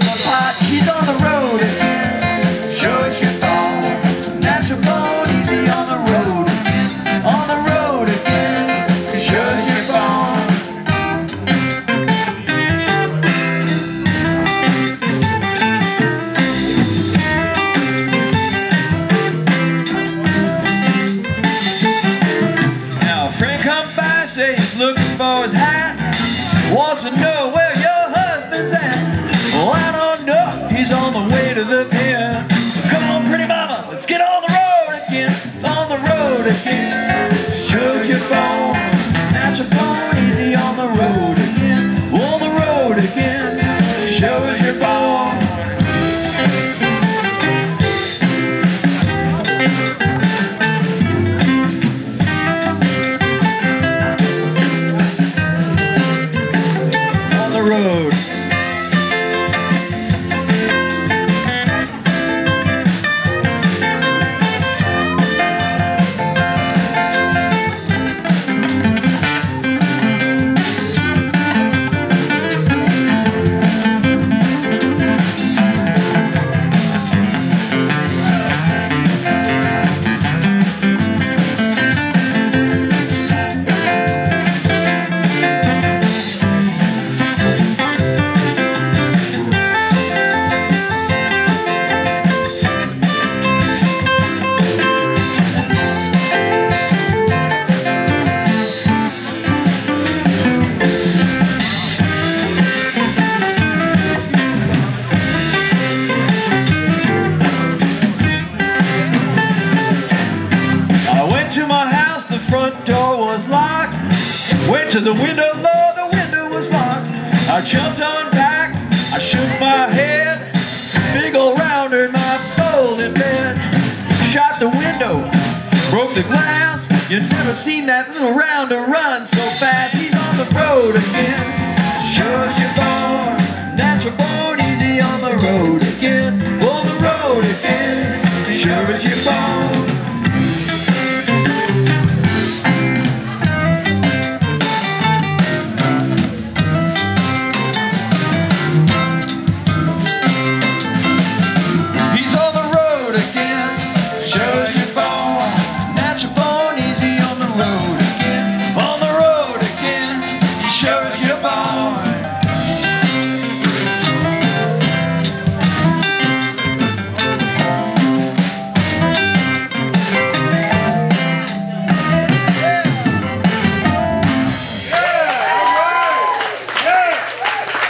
The. She's on the road. Show us your. Natural bone, easy on the road. On the road again. Us your bone. Now a friend by, say he's looking for his hat. Wants to know road. To the window, Lord, the window was locked. I jumped on back, I shook my head. Big old rounder in my folding bed. Shot the window, broke the glass. You never seen that little rounder run so fast. He's on the road again. Shows your bone, natural born, easy on the road